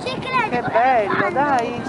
Che bello, dai!